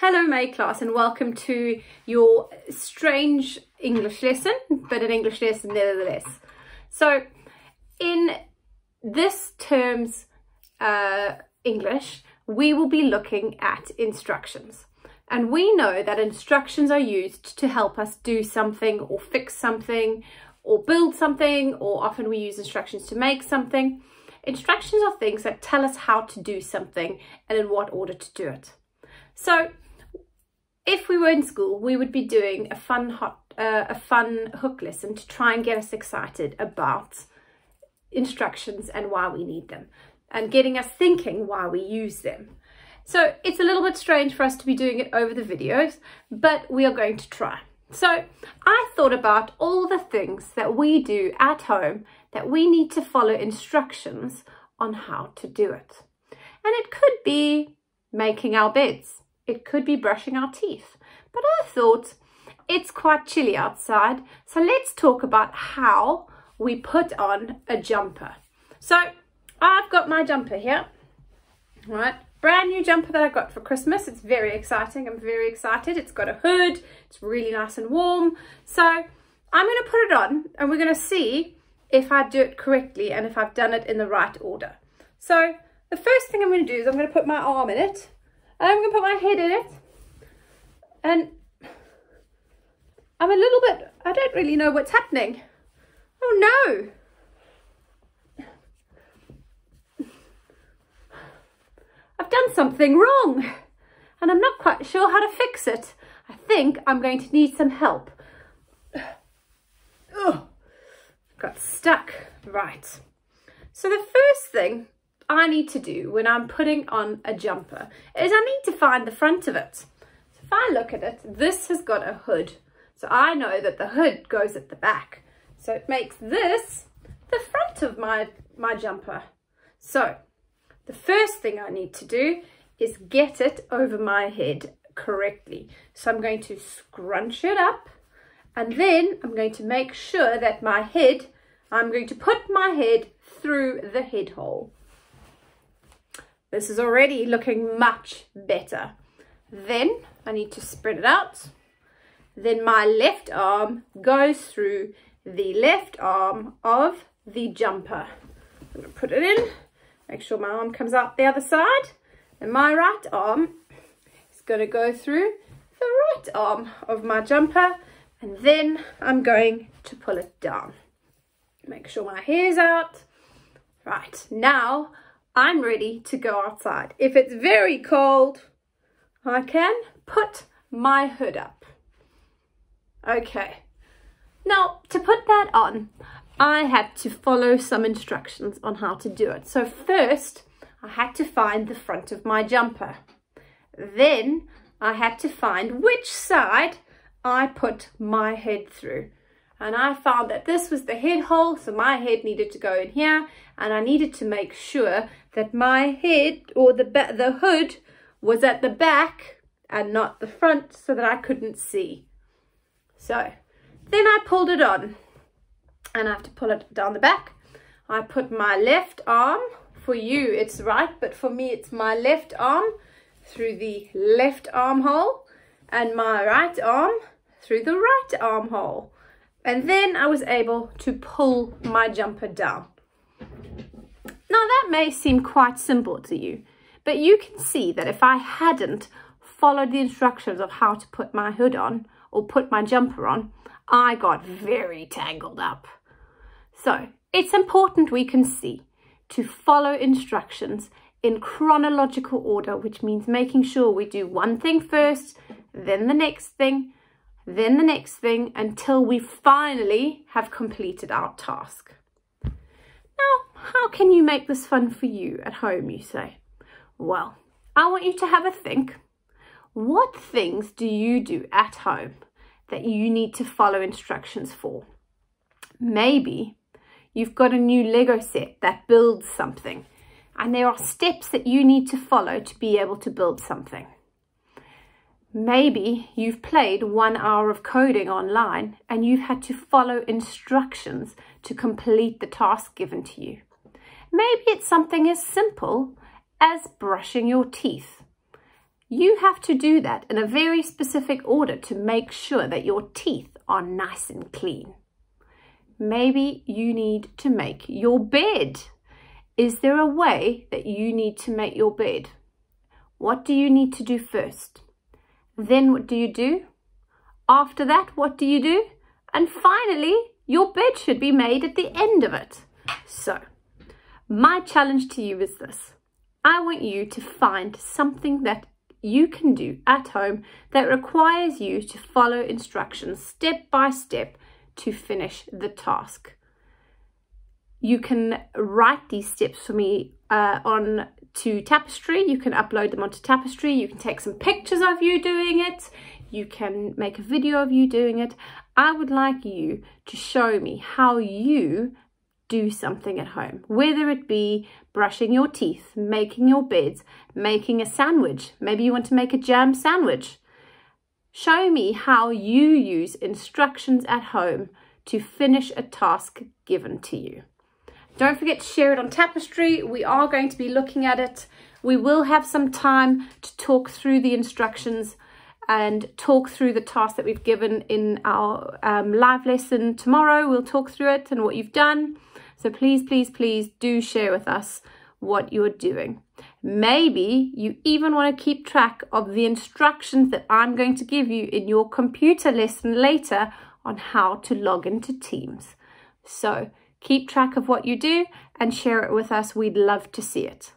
Hello Mae class and welcome to your strange English lesson, but an English lesson nevertheless. So in this term's uh, English, we will be looking at instructions. And we know that instructions are used to help us do something or fix something or build something, or often we use instructions to make something. Instructions are things that tell us how to do something and in what order to do it. So if we were in school, we would be doing a fun hot, uh, a fun hook lesson to try and get us excited about instructions and why we need them and getting us thinking why we use them. So it's a little bit strange for us to be doing it over the videos, but we are going to try. So I thought about all the things that we do at home that we need to follow instructions on how to do it. And it could be making our beds it could be brushing our teeth. But I thought it's quite chilly outside, so let's talk about how we put on a jumper. So I've got my jumper here, right? Brand new jumper that I got for Christmas. It's very exciting. I'm very excited. It's got a hood. It's really nice and warm. So I'm going to put it on and we're going to see if I do it correctly and if I've done it in the right order. So the first thing I'm going to do is I'm going to put my arm in it and I'm going to put my head in it. And I'm a little bit, I don't really know what's happening. Oh no. I've done something wrong and I'm not quite sure how to fix it. I think I'm going to need some help. Oh, got stuck. Right. So the first thing I need to do when I'm putting on a jumper is I need to find the front of it. So if I look at it, this has got a hood. So I know that the hood goes at the back. So it makes this the front of my, my jumper. So the first thing I need to do is get it over my head correctly. So I'm going to scrunch it up and then I'm going to make sure that my head, I'm going to put my head through the head hole. This is already looking much better. Then I need to spread it out. Then my left arm goes through the left arm of the jumper. I'm going to put it in, make sure my arm comes out the other side. And my right arm is going to go through the right arm of my jumper. And then I'm going to pull it down. Make sure my hair's out. Right, now I'm ready to go outside. If it's very cold, I can put my hood up. Okay, now to put that on, I had to follow some instructions on how to do it. So first, I had to find the front of my jumper. Then I had to find which side I put my head through and I found that this was the head hole so my head needed to go in here and I needed to make sure that my head or the the hood was at the back and not the front so that I couldn't see. So then I pulled it on and I have to pull it down the back. I put my left arm for you it's right but for me it's my left arm through the left armhole and my right arm through the right armhole and then I was able to pull my jumper down. Now that may seem quite simple to you, but you can see that if I hadn't followed the instructions of how to put my hood on or put my jumper on, I got very tangled up. So it's important we can see to follow instructions in chronological order, which means making sure we do one thing first, then the next thing, then the next thing until we finally have completed our task. Now, how can you make this fun for you at home, you say? Well, I want you to have a think. What things do you do at home that you need to follow instructions for? Maybe you've got a new Lego set that builds something and there are steps that you need to follow to be able to build something. Maybe you've played one hour of coding online and you've had to follow instructions to complete the task given to you. Maybe it's something as simple as brushing your teeth. You have to do that in a very specific order to make sure that your teeth are nice and clean. Maybe you need to make your bed. Is there a way that you need to make your bed? What do you need to do first? Then what do you do? After that, what do you do? And finally, your bed should be made at the end of it. So, my challenge to you is this. I want you to find something that you can do at home that requires you to follow instructions step by step to finish the task. You can write these steps for me uh, on to Tapestry. You can upload them onto Tapestry. You can take some pictures of you doing it. You can make a video of you doing it. I would like you to show me how you do something at home, whether it be brushing your teeth, making your beds, making a sandwich. Maybe you want to make a jam sandwich. Show me how you use instructions at home to finish a task given to you. Don't forget to share it on Tapestry. We are going to be looking at it. We will have some time to talk through the instructions and talk through the task that we've given in our um, live lesson tomorrow. We'll talk through it and what you've done. So please, please, please do share with us what you're doing. Maybe you even want to keep track of the instructions that I'm going to give you in your computer lesson later on how to log into Teams. So keep track of what you do and share it with us. We'd love to see it.